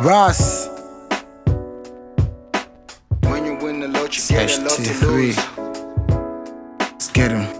Ross, When you win the lot, you get a lot to HT3. lose. Let's get him.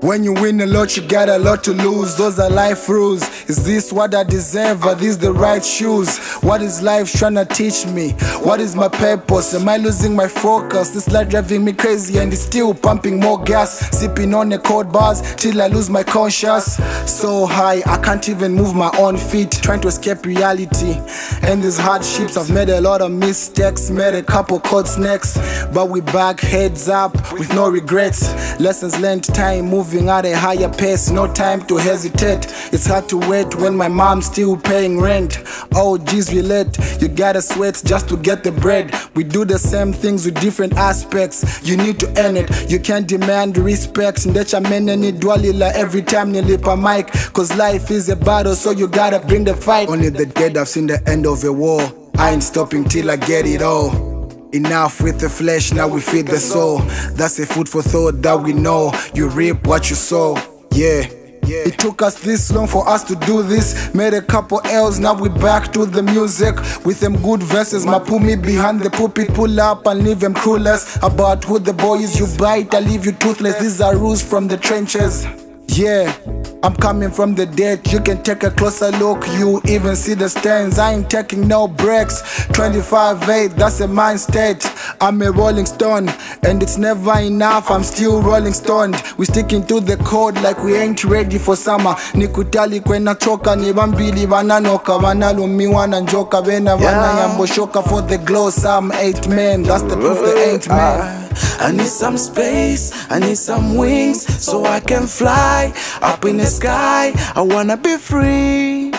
When you win a lot, you got a lot to lose. Those are life rules. Is this what I deserve? Are these the right shoes? What is life trying to teach me? What is my purpose? Am I losing my focus? This life driving me crazy and it's still pumping more gas. Sipping on the cold bars till I lose my conscience. So high, I can't even move my own feet. Trying to escape reality. And these hardships, I've made a lot of mistakes, made a couple cold snakes. But we back heads up with no regrets. Lessons learned, time moving at a higher pace. No time to hesitate. It's hard to wait when my mom's still paying rent. Oh, geez, relate. You gotta sweat just to get the bread. We do the same things with different aspects. You need to earn it. You can't demand respect. Ndecha meneni dwalila every time you lip a mic. Cause life is a battle, so you gotta bring the fight. Only the dead have seen the end of a war. I ain't stopping till I get it all. Enough with the flesh, now we feed the soul. That's a food for thought that we know. You reap what you sow. Yeah. It took us this long for us to do this. Made a couple L's, now we back to the music with them good verses. Me behind the pulpit, pull up and leave them clueless about who the boy is. You bite, I leave you toothless. These are rules from the trenches. Yeah, I'm coming from the dead. You can take a closer look. You even see the stains. I ain't taking no breaks. 25 8, that's a mind state. I'm a rolling stone, and it's never enough. I'm still rolling stoned. We sticking to the code like we ain't ready for summer. Nikutali kwena choka ni bambili bananoka banalumiwa na njoka bena banayamboshoka for the glow. Some eight men, that's the proof they ain't men. Uh, I need some space, I need some wings so I can fly up in the sky. I wanna be free.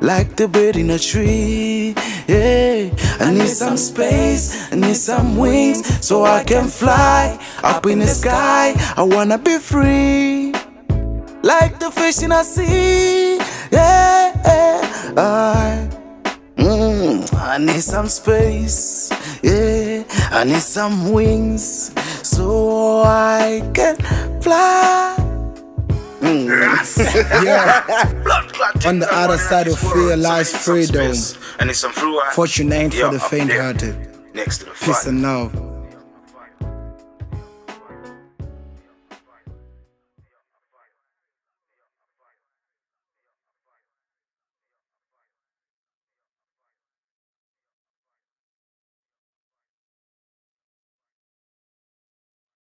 Like the bird in a tree, yeah. I need some space, I need some wings so I can fly up in the sky. I wanna be free, like the fish in a sea, yeah. I, mm, I need some space, yeah. I need some wings so I can fly. Yeah. Blood clot On the other side of fear lies this world. So I need freedom. some space, I need some fluid. Fortune ain't for the to the Peace and love.